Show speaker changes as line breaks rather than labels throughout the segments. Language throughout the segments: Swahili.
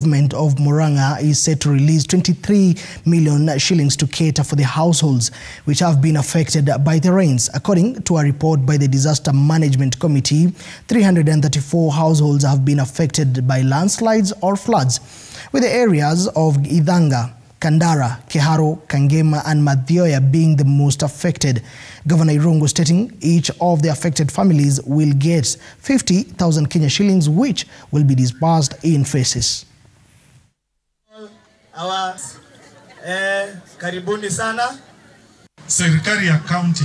government of Muranga is set to release 23 million shillings to cater for the households which have been affected by the rains. According to a report by the Disaster Management Committee, 334 households have been affected by landslides or floods, with the areas of Idanga, Kandara, Keharo, Kangema and Mathioya being the most affected. Governor Irungu stating each of the affected families will get 50,000 Kenya shillings which will be disbursed in phases.
Awa, eh, karibuni sana.
Serikali ya kaunti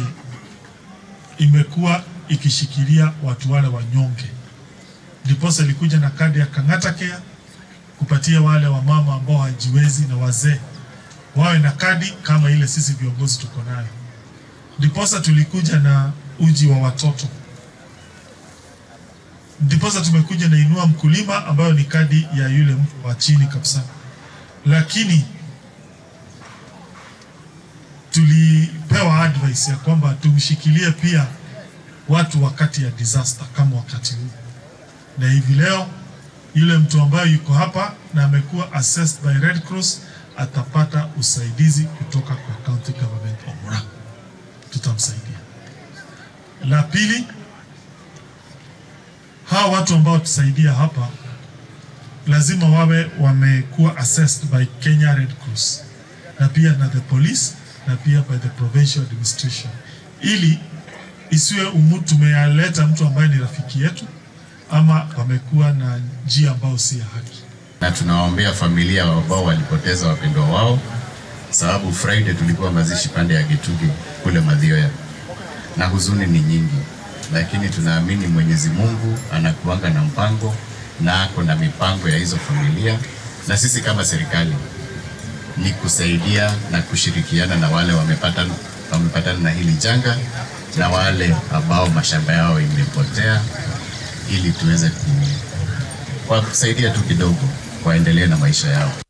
imekuwa ikishikilia watu wale wanyonge, ndiposa ilikuja na kadi ya Kang'ata Care kupatia wale wamama ambao hajiwezi na wazee wawe na kadi kama ile sisi viongozi tuko nayo. Ndiposa tulikuja na uji wa watoto, ndiposa tumekuja na inua mkulima ambayo ni kadi ya yule mtu wa chini kabisa, lakini tulipewa advice ya kwamba tumshikilie pia watu wakati ya disaster kama wakati huu, na hivi leo yule mtu ambaye yuko hapa na amekuwa assessed by Red Cross atapata usaidizi kutoka kwa county government of Murang'a, tutamsaidia. La pili, hawa watu ambao tusaidia hapa lazima wawe wamekuwa assessed by Kenya Red Cross na pia na the police na pia by the provincial administration, ili isiwe umu tumeyaleta mtu ambaye ni rafiki yetu ama wamekuwa na njia ambayo si ya haki.
Na tunawaombea familia ambao walipoteza wapendwa wao, sababu Friday tulikuwa mazishi pande ya Gitugi kule Mathioya, na huzuni ni nyingi, lakini tunaamini Mwenyezi Mungu anakuanga na mpango na kuna na mipango ya hizo familia, na sisi kama serikali ni kusaidia na kushirikiana na wale wamepata wamepatana na hili janga na wale ambao mashamba yao imepotea ili tuweze ku, kwa kusaidia tu kidogo waendelee na maisha yao.